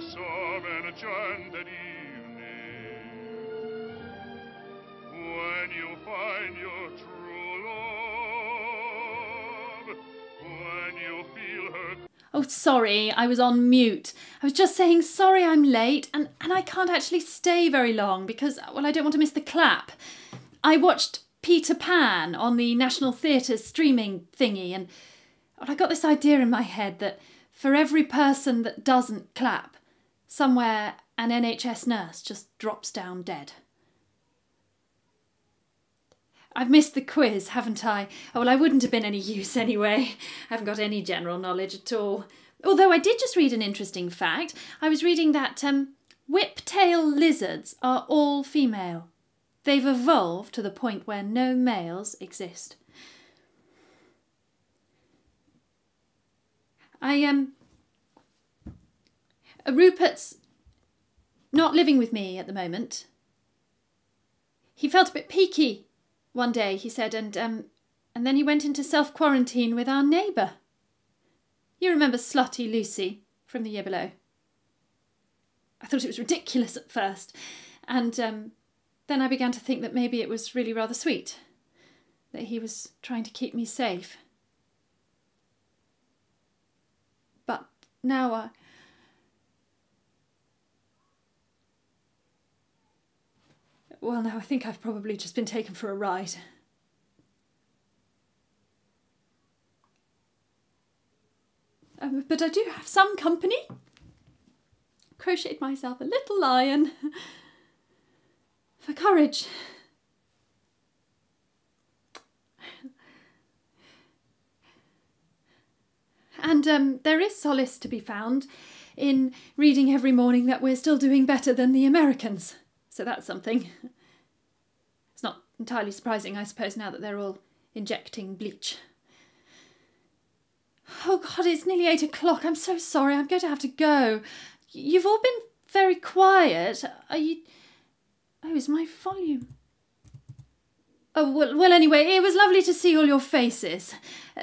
Some enchanted evening when you find your true love, when you feel her Oh, sorry, I was on mute. I was just saying sorry I'm late and, and I can't actually stay very long because, well, I don't want to miss the clap. I watched Peter Pan on the National Theatre's streaming thingy and well, I got this idea in my head that for every person that doesn't clap, somewhere an NHS nurse just drops down dead. I've missed the quiz, haven't I? Oh, well, I wouldn't have been any use anyway. I haven't got any general knowledge at all. Although I did just read an interesting fact. I was reading that um, whiptail lizards are all female. They've evolved to the point where no males exist. I um Rupert's not living with me at the moment. He felt a bit peaky one day, he said, and um and then he went into self quarantine with our neighbour. You remember Slutty Lucy from the year below? I thought it was ridiculous at first, and um, then I began to think that maybe it was really rather sweet, that he was trying to keep me safe. But now I. Well, now I think I've probably just been taken for a ride. Um, but I do have some company. Crocheted myself a little lion. for courage. And um, there is solace to be found in reading every morning that we're still doing better than the Americans. So that's something. It's not entirely surprising, I suppose, now that they're all injecting bleach. Oh God, it's nearly eight o'clock. I'm so sorry. I'm going to have to go. You've all been very quiet. Are you. Oh, is my volume? Oh, well, well, anyway, it was lovely to see all your faces.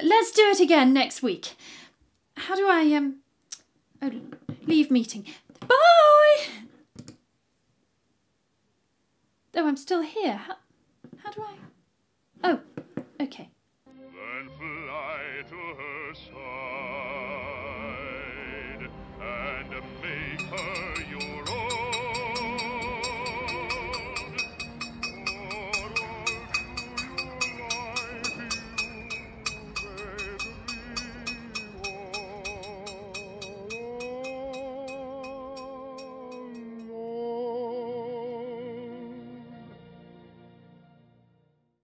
Let's do it again next week. How do I, um. Oh, leave meeting. Bye! Oh, I'm still here. How, how do I? Oh, okay.